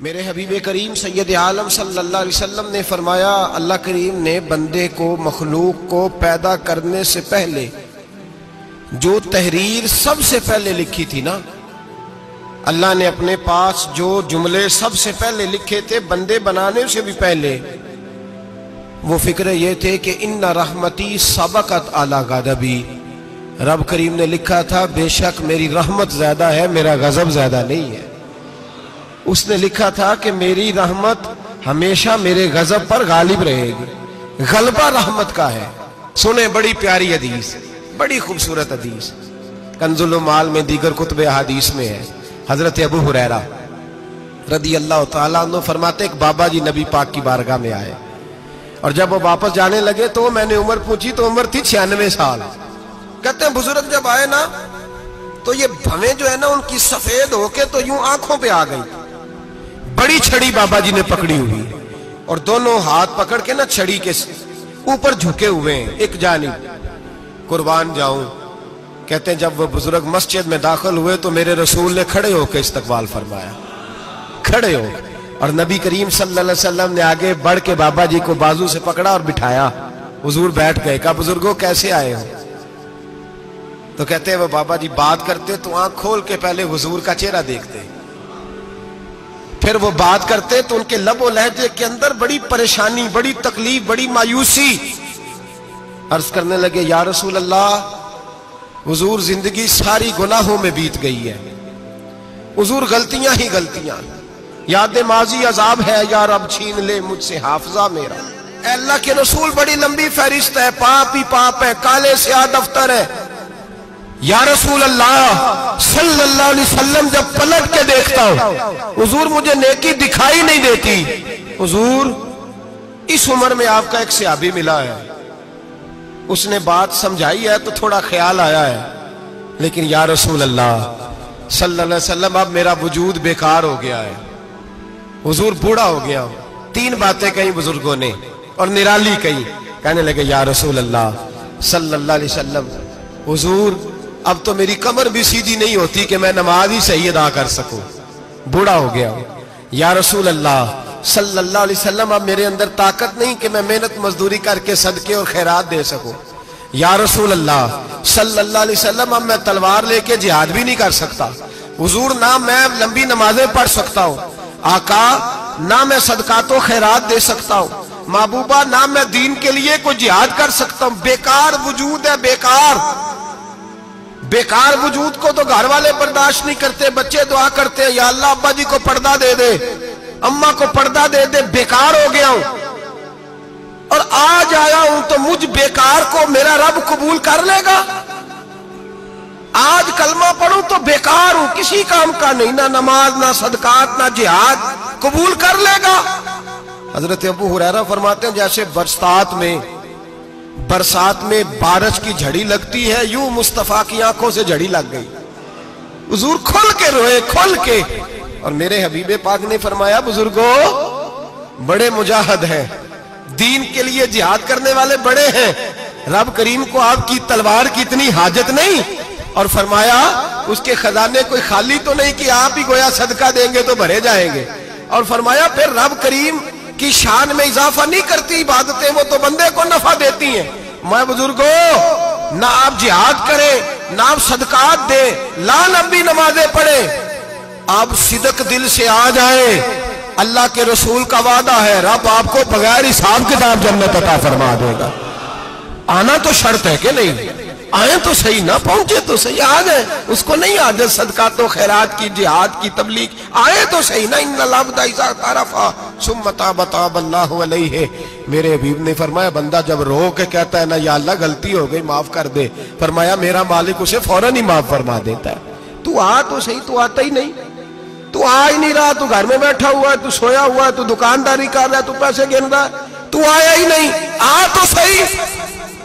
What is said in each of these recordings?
मेरे हबीब करीम सैद आलम सल्लल्लाहु अलैहि ने फरमाया, अल्लाह करीम ने बंदे को, मखलूक को पैदा करने से पहले, जो तहरीर सबसे पहले लिखी थी ना, अल्लाह ने अपने पास जो जुमले सबसे पहले लिखे थे, बंदे बनाने से भी पहले, वो फ़िक्र ये थे कि इन रहमती सबकत आला गदबी। रब करीम ने लिखा था, बेशक मेरी रहमत ज़्यादा है, मेरा गजब ज़्यादा नहीं है। उसने लिखा था कि मेरी रहमत हमेशा मेरे गजब पर गालिब रहेगी। गलबा रहमत का है। सुने, बड़ी प्यारी हदीस, बड़ी खूबसूरत हदीस। कंजुल माल में दीगर कुतब हदीस में है। हज़रत अबू हुरैरा रदी अल्लाह तु फरमाते, एक बाबा जी नबी पाक की बारगाह में आए और जब वो वापस जाने लगे तो मैंने उम्र पूछी तो उम्र थी छियानवे साल। कहते हैं, बुज़ुर्ग जब आए ना तो ये भवे जो है ना, उनकी सफ़ेद होके तो यूँ आँखों पे आ गई। बड़ी छड़ी बाबा जी ने पकड़ी हुई और दोनों हाथ पकड़ के ना छड़ी के ऊपर झुके हुए हैं। एक जानी, कुर्बान जाऊँ। कहते हैं, जब वो बुज़ुर्ग मस्जिद में दाखिल हुए तो मेरे रसूल ने खड़े होकर इस्तकबाल फरमाया। खड़े हो। और नबी करीम सल्लल्लाहु अलैहि वसल्लम ने आगे बढ़ के बाबा जी को बाजू से पकड़ा और बिठाया। हुजूर बैठ गए, कहा, बुजुर्गो, कैसे आए हो? तो कहते हैं, वो बाबा जी बात करते तो आँख खोल के पहले हुजूर का चेहरा देखते फिर वो बात करते तो उनके लबो लहजे के अंदर बड़ी परेशानी, बड़ी तकलीफ़, बड़ी मायूसी अर्ज़ करने लगे, या रसूल अल्लाह हुजूर ज़िंदगी सारी गुनाहों में बीत गई है। हुजूर गलतियाँ ही गलतियाँ। याद माजी अजाब है यार अब छीन ले मुझसे हाफजा मेरा। अल्लाह के रसूल बड़ी लंबी फहरिस्त है, पाप ही पाप है, काले से दफ्तर है। या रसूल अल्लाह सल्लल्लाहु अलैहि वसल्लम, जब पलट के देखता हूँ। हुजूर मुझे नेकी दिखाई नहीं देती। हुजूर, इस उम्र में आपका एक सियाबी मिला है। उसने बात समझाई है तो थोड़ा ख्याल आया है। लेकिन या रसूल अल्लाह सल्लल्लाहु अलैहि वसल्लम, अब मेरा वजूद बेकार हो गया है। हुजूर बूढ़ा हो गया तीन बातें कही बुज़ुर्गों ने और निराली कही। कहने लगे, या रसूल अल्लाह सल्लल्लाहु अलैहि वसल्लम, हुजूर अब तो मेरी कमर भी सीधी नहीं होती कि मैं नमाज़ ही सही अदा कर सकूँ। बूढ़ा हो गया या रसूल अल्लाह सल्लल्लाहु अलैहि वसल्लम, अब मेरे अंदर ताकत नहीं कि मैं मेहनत मजदूरी करके सदके और खैरात दे सकूँ। या रसूल अल्लाह सल्लल्लाहु अलैहि वसल्लम, अब मैं तलवार लेके जिहाद भी नहीं कर सकता। हुजूर, ना मैं लंबी नमाजें पढ़ सकता हूँ। आका, ना मैं सदका तो खैरात दे सकता हूँ। महबूबा, ना मैं दीन के लिए कोई जिहाद कर सकता हूँ। बेकार वजूद है, बेकार। बेकार वजूद को तो घर वाले बर्दाश्त नहीं करते, बच्चे दुआ करते, या अल्लाह अब्बा जी को पर्दा दे दे, अम्मा को पर्दा दे दे, बेकार हो गया हूँ। और आज आया हूँ तो मुझ बेकार को मेरा रब कबूल कर लेगा। आज कलमा पढ़ू तो बेकार हूँ, किसी काम का नहीं, ना नमाज़, ना सदकात, ना जिहाद, कबूल कर लेगा। हज़रत अबू हुरैरा फरमाते हैं, जैसे बरसात में बरसात में बारिश की झड़ी लगती है, यूँ मुस्तफ़ा की आँखों से झड़ी लग गई। हजूर खोल के रोए, खोल के। और मेरे हबीबे पाक ने फरमाया, बुजुर्गो, बड़े मुजाहद हैं। दीन के लिए जिहाद करने वाले बड़े हैं। रब करीम को आपकी तलवार की इतनी हाजत नहीं। और फरमाया, उसके खजाने कोई खाली तो नहीं कि आप ही गोया सदका देंगे तो भरे जाएँगे। और फरमाया, फिर रब करीम की शान में इजाफा नहीं करती इबादतें, वो तो बंदे को नफा देती हैं। मैं बुजुर्गो, ना आप जिहाद करें, ना आप सदकात दे, ला लंबी नमाजें पढ़े। आप सिदक दिल से आ जाए। अल्लाह के रसूल का वादा है, रब आपको बगैर हिसाब किताब जन्नत अता फरमा देगा। आना तो शर्त है कि नहीं? आए तो सही, ना पहुँचे तो सही, आ गए। उसको नहीं आदत, सदका तो खैरात की, जिहाद की तबलीग। आए तो सही, ना इन है मेरे हबीब ने फरमाया, बंदा जब रो के कहता है ना, या अल्लाह, गलती हो गई, माफ़ कर दे। फरमाया, मेरा मालिक उसे फ़ौरन ही माफ़ फरमा देता है। तू आ तो सही, तू आता ही नहीं। तू आ ही नहीं रहा, तू घर में बैठा हुआ है, तू सोया हुआ है, तू दुकानदारी कर रहा है, तू पैसे गिन रहा है। तू आया ही नहीं। आ तो सही।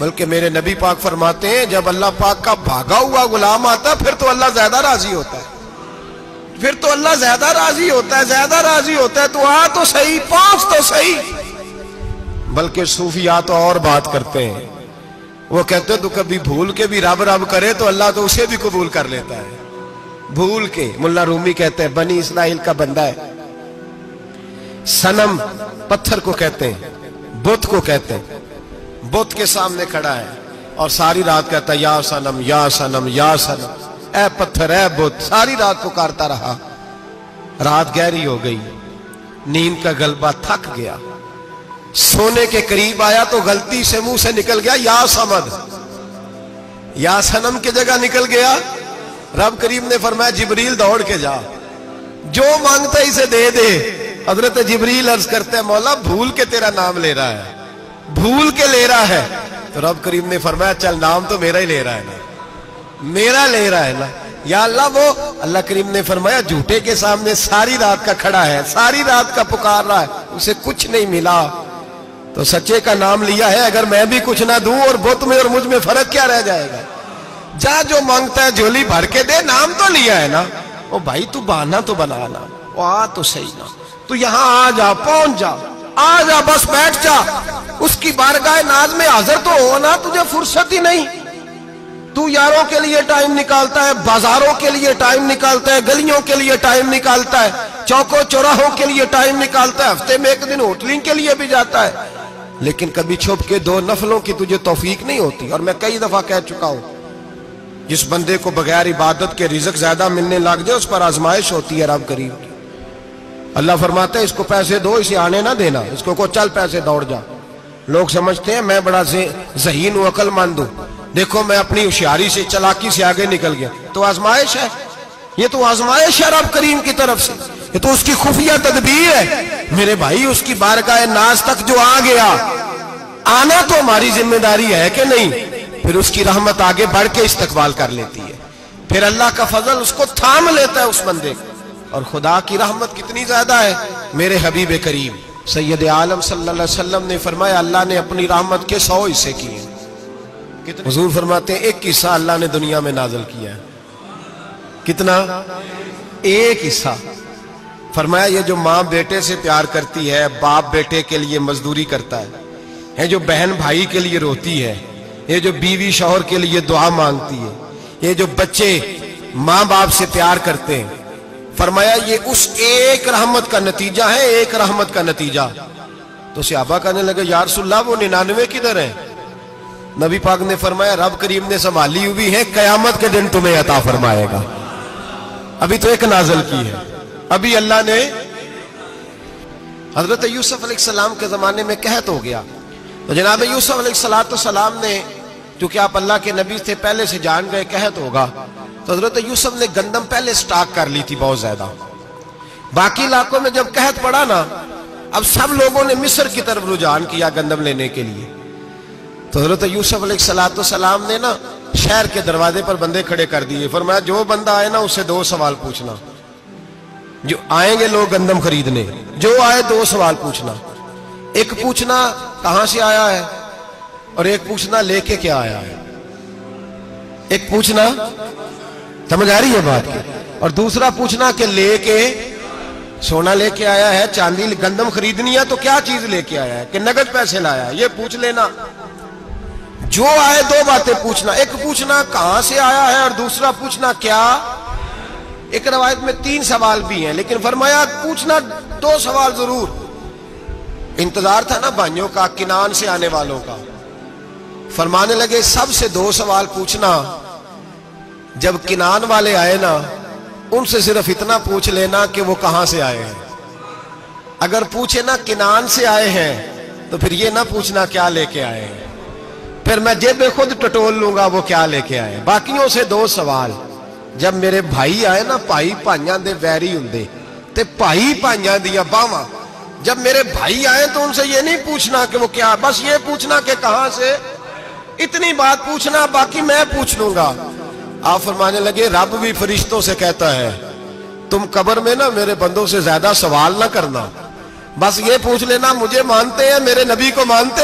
बल्कि मेरे नबी पाक फरमाते हैं, जब अल्लाह पाक का भागा हुआ गुलाम आता, फिर तो अल्लाह ज़्यादा राज़ी होता है। फिर तो अल्लाह ज़्यादा राज़ी होता है, ज़्यादा राज़ी होता है तो आ तो सही पहुँच तो सही। बल्कि सूफिया तो और बात करते हैं। वो कहते हैं तो कभी भूल के भी रब रब करे तो अल्लाह तो उसे भी कबूल कर लेता है। भूल के, मुल्ला रूमी कहते हैं, बनी इसराइल का बंदा है। सनम पत्थर को कहते हैं, बुत को कहते हैं। बुत के सामने खड़ा है और सारी रात कहता, या सनम या सनम या सनम ए पत्थर ए बुत सारी रात पुकारता रहा। रात गहरी हो गई। नींद का गलबा थक गया। सोने के करीब आया तो गलती से मुँह से निकल गया, या समद। या सनम की जगह निकल गया। रब करीम ने फरमाया, जिबरील, दौड़ के जा। जो माँगता इसे दे दे। हज़रत जिबरील अर्ज़ करते हैं, मौला, भूल के तेरा नाम ले रहा है। भूल के ले रहा है। तो रब करीम ने फरमाया, चल, नाम तो मेरा ही ले रहा है ना। मेरा ले रहा है ना। या अल्लाह, वो अल्लाह करीम ने फरमाया, झूठे के सामने सारी रात का खड़ा है, सारी रात का पुकार रहा है, उसे कुछ नहीं मिला। तो सच्चे का नाम लिया है, अगर मैं भी कुछ ना दूँ और बुत में और मुझमें फ़र्क क्या रह जाएगा? जा, जो माँगता है, झोली भर के दे, नाम तो लिया है ना। ओ भाई, तू बहाना तो बना ना, ओ आ तो सही ना। तू यहाँ आ जा, पहुँच जा। आ जा बस बैठ जा। उसकी बारगाह नाज में हाजिर तो हो ना, तुझे फुर्सत ही नहीं। तू यारों के लिए टाइम निकालता है, बाजारों के लिए टाइम निकालता है, गलियों के लिए टाइम निकालता है, चौकों चौराहों के लिए टाइम निकालता है, हफ़्ते में एक दिन होटलिंग के लिए भी जाता है। लेकिन कभी छुप के दो नफलों की तुझे तौफीक नहीं होती, और मैं कई दफ़ा कह चुका हूँ, जिस बंदे को बगैर इबादत के रिजक ज़्यादा मिलने लग जाए, उस पर आजमाइश होती है, रब करीब की अल्लाह फरमाते इसको पैसे दो, इसे आने ना देना। इसको को चल पैसे दौड़ जा। लोग समझते हैं, मैं बड़ा से जहीन हूँ, अकलमंद हूँ। देखो, मैं अपनी होशियारी से, चलाकी से आगे निकल गया। तो आजमाइश है। ये तो आजमाइश है रब करीम की तरफ़ से। ये तो उसकी खुफिया तदबीर है। मेरे भाई, उसकी बारगाह नाज तक जो आ गया, आना तो हमारी ज़िम्मेदारी है कि नहीं? फिर उसकी रहमत आगे बढ़ के इस्तकबाल कर लेती है। फिर अल्लाह का फजल उसको थाम लेता है उस बंदे को। और खुदा की रहमत कितनी ज़्यादा है, मेरे हबीब करीम। सैयद आलम वसल्लम ने फरमाया, अल्लाह ने अपनी रहमत के सौ हिस्से किए। हजूर फरमाते हैं, एक हिस्सा अल्लाह ने दुनिया में नाजल किया है। कितना? एक हिस्सा। फरमाया, ये जो माँ बेटे से प्यार करती है, बाप बेटे के लिए मजदूरी करता है है जो बहन भाई के लिए रोती है, ये जो बीवी शोहर के लिए दुआ मांगती है, ये जो बच्चे माँ बाप से प्यार करते हैं फरमाया, ये उस एक रहमत का नतीजा है, एक रहमत का नतीजा। तो सियाबा कहने लगे, यार सुल्ला वो निन्यानवे किधर है? नबी पाक ने फरमाया, रब करीम ने संभाली हुई है, कयामत के दिन तुम्हें अता फरमाएगा। अभी तो एक नाजल की है। अभी अल्लाह ने हज़रत यूसुफ सलाम के जमाने में कहत हो गया। तो जनाब यूसुफ सलाम ने, क्योंकि आप अल्लाह के नबी थे पहले से जान गए, कहत होगा तो हज़रत यूसुफ ने गंदम पहले स्टॉक कर ली थी बहुत ज़्यादा। बाकी इलाकों में जब कहत पड़ा ना, अब सब लोगों ने मिस्र की तरफ़ रुझान किया गंदम लेने के लिए। तो हज़रत यूसुफ सलाम ने ना शहर के दरवाजे पर बंदे खड़े कर दिए। फरमाया, जो बंदा आए ना, उससे दो सवाल पूछना। जो आएँगे लोग गंदम खरीदने, जो आए दो सवाल पूछना। एक पूछना, कहाँ से आया है? और एक पूछना, लेके क्या आया है? एक पूछना समझ आ रही है बात? की और दूसरा पूछना कि लेके सोना लेके आया है, चांदी गंदम खरीदनी है तो क्या चीज़ लेके आया है? कि नगद पैसे लाया ये पूछ लेना। जो आए दो बातें पूछना। एक पूछना, कहाँ से आया है? और दूसरा पूछना, क्या? एक रवायत में तीन सवाल भी हैं, लेकिन फरमाया, पूछना दो सवाल ज़रूर। इंतज़ार था ना भाइयों का, किनान से आने वालों का। फरमाने लगे, सबसे दो सवाल पूछना। जब किनान वाले आए ना, उनसे सिर्फ़ इतना पूछ लेना कि वो कहाँ से आए हैं। अगर पूछे ना किनान से आए हैं तो फिर ये ना पूछना क्या लेके आए हैं। फिर मैं जेब खुद टटोल लूँगा, वो क्या लेके आए बाकियों से दो सवाल। जब मेरे भाई आए ना, भाई भाइयों के वैरी होंगे ते भाई भाइयों दिया बावा, जब मेरे भाई आए तो उनसे ये नहीं पूछना कि वो क्या, बस ये पूछना कि कहाँ से। इतनी बात पूछना, बाकी मैं पूछ लूँगा। आप फरमाने लगे, रब भी फरिश्तों से कहता है, तुम कब्र में ना मेरे बंदों से ज़्यादा सवाल ना करना। बस ये पूछ लेना, मुझे मानते हैं, मेरे नबी को मानते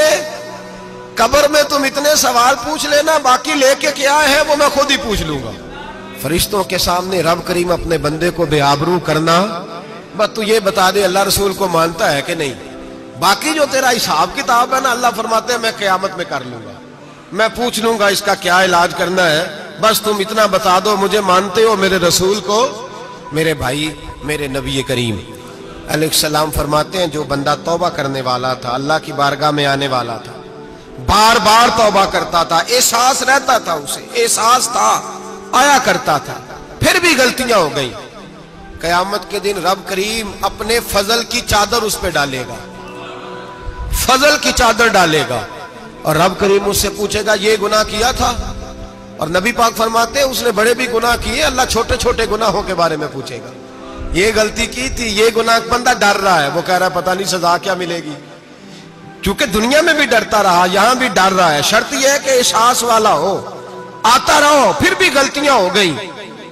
कब्र में तुम इतने सवाल पूछ लेना, बाकी लेके क्या है, वो मैं खुद ही पूछ लूँगा। फरिश्तों के सामने रब करीम अपने बंदे को बेआबरू करना, बस तू ये बता दे, अल्लाह रसूल को मानता है कि नहीं? बाकी जो तेरा हिसाब किताब है ना, अल्लाह फरमाते हैं, मैं क्यामत में कर लूँगा। मैं पूछ लूँगा, इसका क्या इलाज करना है? बस तुम इतना बता दो, मुझे मानते हो मेरे रसूल को? मेरे भाई, मेरे नबी करीम। सलाम फरमाते हैं, जो बंदा तौबा करने वाला था, अल्लाह की बारगाह में आने वाला था बार बार तौबा करता था, एहसास रहता था उसे, एहसास था, आया करता था, फिर भी गलतियाँ हो गई। कयामत के दिन रब करीम अपने फजल की चादर उस पर डालेगा। फजल की चादर डालेगा। और रब करीम उससे पूछेगा, ये गुनाह किया था? और नबी पाक फरमाते उसने बड़े भी गुनाह किए, अल्लाह छोटे छोटे गुनाहों के बारे में पूछेगा। ये गलती की थी, ये गुनाह बंदा डर रहा है। वो कह रहा है, पता नहीं सजा क्या मिलेगी? क्योंकि दुनिया में भी डरता रहा, यहाँ भी डर रहा है। शर्त यह है कि एहसास वाला हो, आता रहो, फिर भी गलतियाँ हो गई।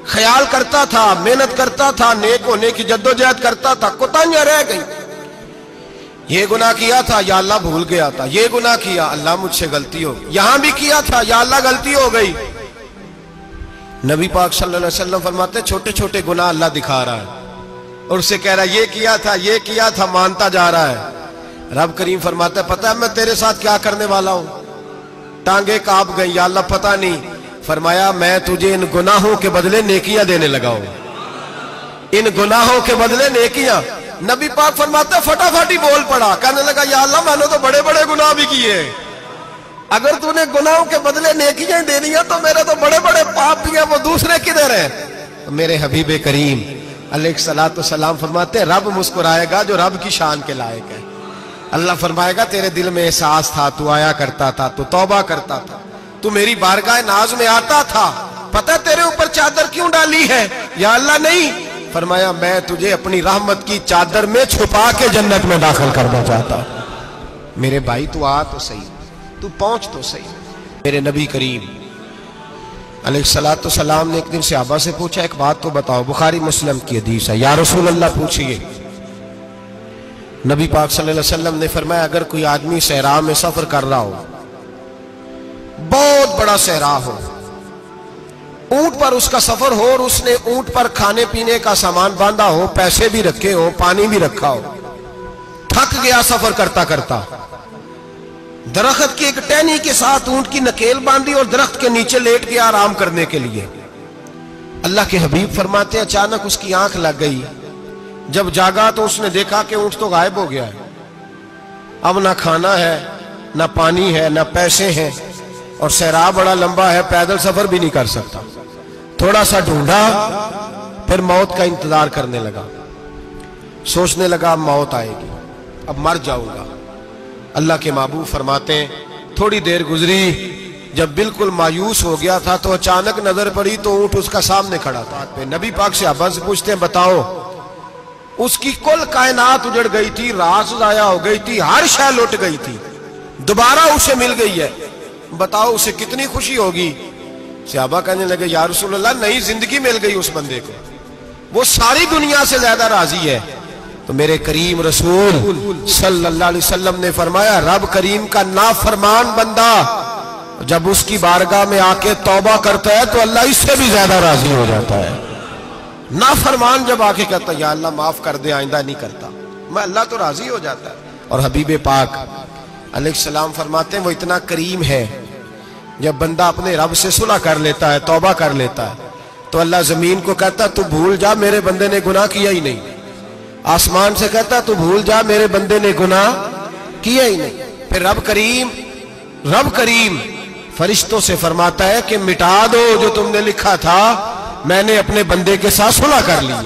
ख्याल करता था, मेहनत करता था, नेक होने की जद्दोजहद करता था कोताहियाँ रह गई। ये गुनाह किया था, या अल्लाह भूल गया था। ये गुनाह किया, अल्लाह मुझसे गलती हो यहाँ भी किया था, या अल्लाह गलती हो गई। नबी पाक सल्लल्लाहु अलैहि वसल्लम फरमाते छोटे छोटे गुनाह अल्लाह दिखा रहा है। और उससे कह रहा है, ये किया था, ये किया था, मानता जा रहा है। रब करीम फरमाता, पता है मैं तेरे साथ क्या करने वाला हूँ? टांगे काप गई अल्लाह पता नहीं। फरमाया, मैं तुझे इन गुनाहों के बदले नेकियाँ देने लगा हूँ। इन गुनाहों के बदले नेकियाँ। नबी पाक फरमाते, फटाफट ही बोल पड़ा। कहने लगा, या अल्लाह, मैंने तो बड़े बड़े गुनाह भी किए अगर तूने गुनाहों के बदले नेकियाँ देनी है तो मेरे तो बड़े बड़े पाप भी हैं, वो दूसरे किधर है? तो मेरे हबीब करीम सलाम फरमाते रब मुस्कुराएगा जो रब की शान के लायक है। अल्लाह फरमाएगा, तेरे दिल में एहसास था, तू आया करता था, तू तौबा करता था, तू मेरी बारगाह नाज में आता था। पता तेरे ऊपर चादर क्यों डाली है? या अल्लाह नहीं? फरमाया, मैं तुझे अपनी रहमत की चादर में छुपा के जन्नत में दाखिल करना चाहता मेरे भाई, तू आ तो सही। तू पहुँच तो सही। मेरे नबी करीम सलाम ने एक दिन से आबा से पूछा, एक बात तो बताओ, बुखारी मुस्लिम की हदीस है, या रसूल अल्लाह पूछिए। नबी पाक सल्लल्लाहु अलैहि वसल्लम ने फरमाया, अगर कोई आदमी सहरा में सफ़र कर रहा हो, बहुत बड़ा सहरा हो, ऊँट पर उसका सफ़र हो और उसने ऊँट पर खाने पीने का सामान बांधा हो, पैसे भी रखे हो, पानी भी रखा हो, थक गया सफ़र करता करता दरख्त की एक टहनी के साथ ऊँट की नकेल बांधी और दरख्त के नीचे लेट गया आराम करने के लिए। अल्लाह के हबीब फरमाते, अचानक उसकी आँख लग गई। जब जागा तो उसने देखा कि ऊँट तो गायब हो गया है। अब ना खाना है, ना पानी है, ना पैसे हैं और सहरा बड़ा लंबा है, पैदल सफ़र भी नहीं कर सकता। थोड़ा सा ढूंढा, फिर मौत का इंतज़ार करने लगा। सोचने लगा, मौत आएगी। अब मर जाऊँगा। अल्लाह के महबूब फरमाते हैं, थोड़ी देर गुजरी, जब बिल्कुल मायूस हो गया था तो अचानक नज़र पड़ी तो ऊँट उसका सामने खड़ा था। नबी पाक से अब्बा से पूछते हैं, बताओ, उसकी कुल कायनात उजड़ गई थी रास जाया हो गई थी, हर शह लुट गई थी। दोबारा उसे मिल गई है। बताओ, उसे कितनी खुशी होगी? सियाबा कहने लगे यार नई ज़िंदगी मिल गई उस बंदे को। वो सारी दुनिया से ज़्यादा राज़ी है। तो मेरे करीम रसूल सल्लल्लाहु अलैहि वसल्लम ने फरमाया, रब करीम का नाफरमान बंदा जब उसकी बारगाह में आके तौबा करता है तो अल्लाह इससे भी ज़्यादा राज़ी हो जाता है। नाफरमान जब आके कहता या अल्लाह माफ़ कर दे, आइंदा नहीं करता। मैं अल्लाह तो राज़ी हो जाता है। और हबीब पाक सलाम फरमाते हैं, वो इतना करीम है, जब बंदा अपने रब से सुलह कर लेता है, तौबा कर लेता है तो अल्लाह ज़मीन को कहता तू भूल जा, मेरे बंदे ने गुनाह किया ही नहीं। आसमान से कहता, तू भूल जा, मेरे बंदे ने गुनाह किया ही नहीं। फिर रब करीम रब करीम फरिश्तों से फरमाता है कि मिटा दो जो तुमने लिखा था, मैंने अपने बंदे के साथ सुलह कर लिया।